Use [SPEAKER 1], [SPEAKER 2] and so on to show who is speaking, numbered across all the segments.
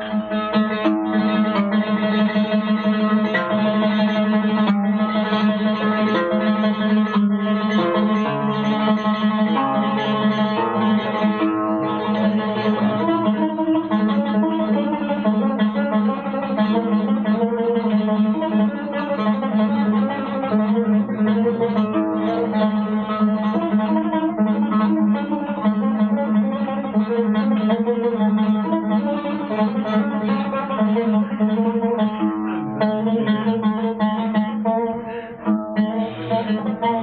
[SPEAKER 1] Thank you. Thank you.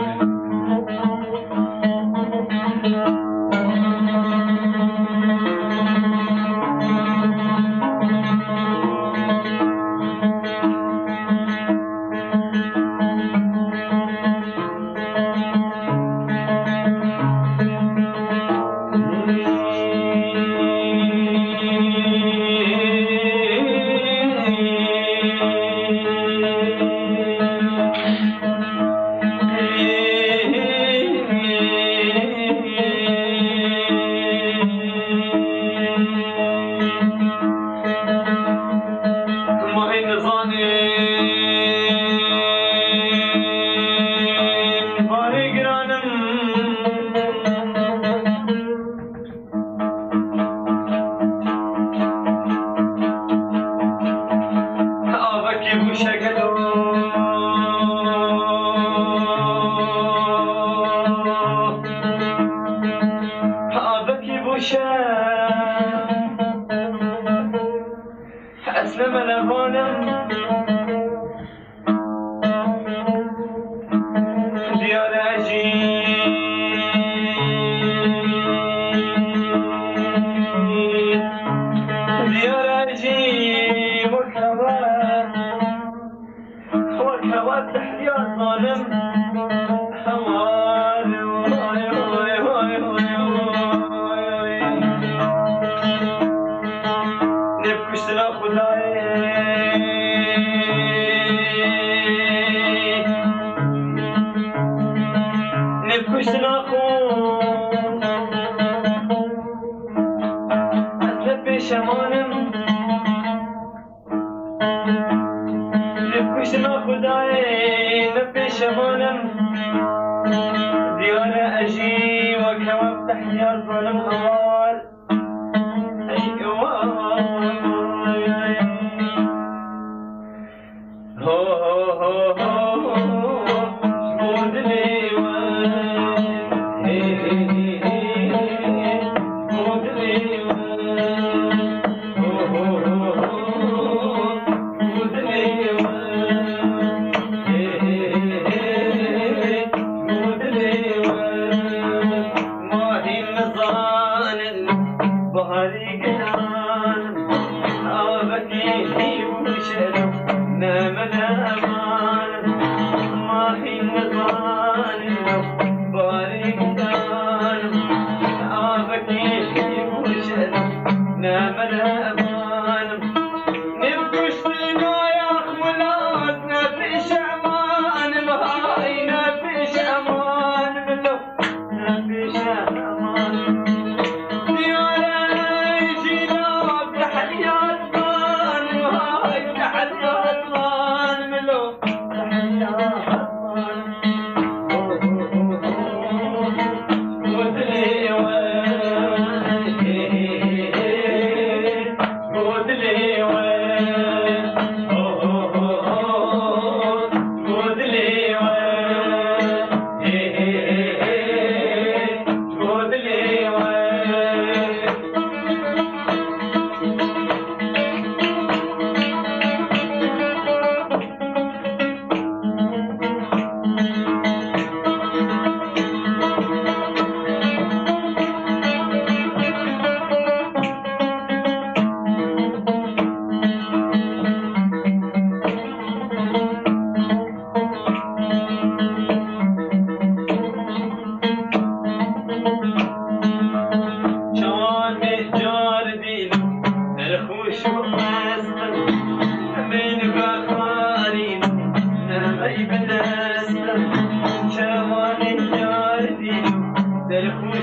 [SPEAKER 1] Oh. hungry now, come on.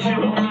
[SPEAKER 1] you.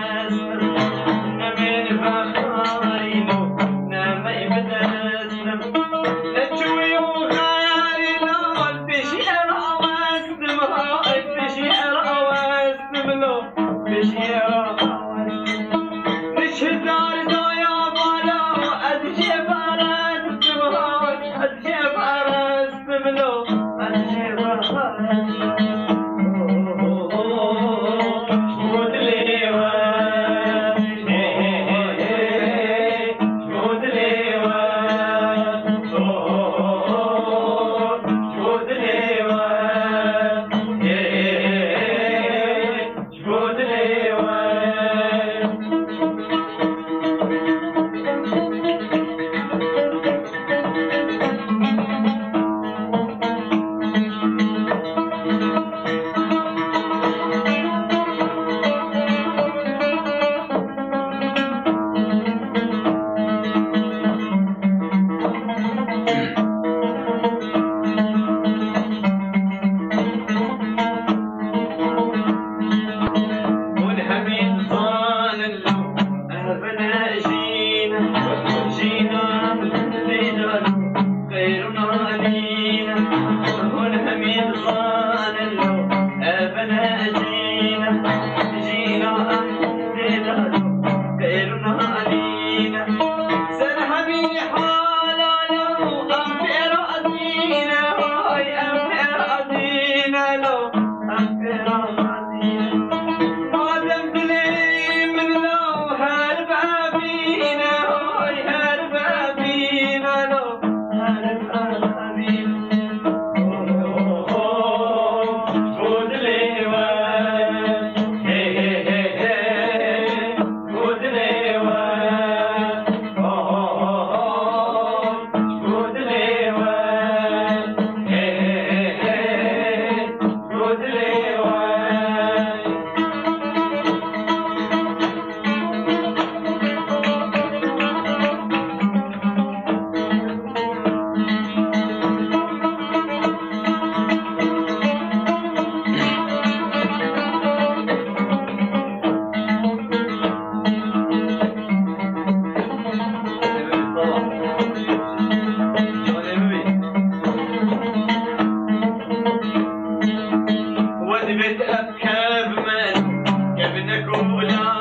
[SPEAKER 1] الأبكار من جبنك ولا